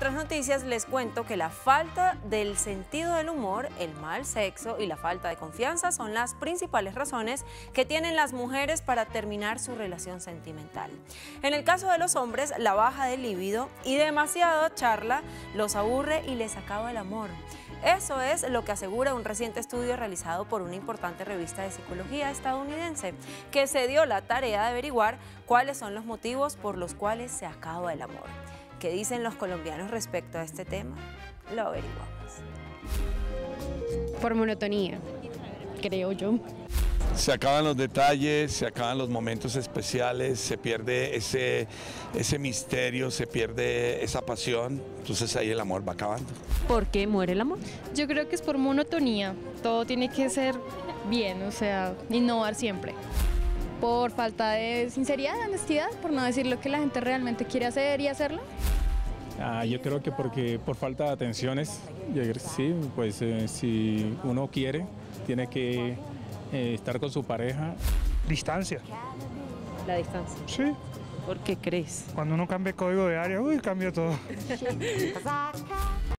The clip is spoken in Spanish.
otras noticias les cuento que la falta del sentido del humor, el mal sexo y la falta de confianza son las principales razones que tienen las mujeres para terminar su relación sentimental. En el caso de los hombres, la baja de libido y demasiada charla los aburre y les acaba el amor. Eso es lo que asegura un reciente estudio realizado por una importante revista de psicología estadounidense, que se dio la tarea de averiguar cuáles son los motivos por los cuales se acaba el amor. ¿Qué dicen los colombianos respecto a este tema? Lo averiguamos. Por monotonía, creo yo. Se acaban los detalles, se acaban los momentos especiales, se pierde ese, ese misterio, se pierde esa pasión, entonces ahí el amor va acabando. ¿Por qué muere el amor? Yo creo que es por monotonía, todo tiene que ser bien, o sea, innovar siempre. Por falta de sinceridad, de honestidad, por no decir lo que la gente realmente quiere hacer y hacerlo. Ah, yo creo que porque por falta de atenciones, sí, pues eh, si uno quiere, tiene que eh, estar con su pareja. Distancia. La distancia. Sí. ¿Por qué crees? Cuando uno cambia código de área, uy, cambia todo.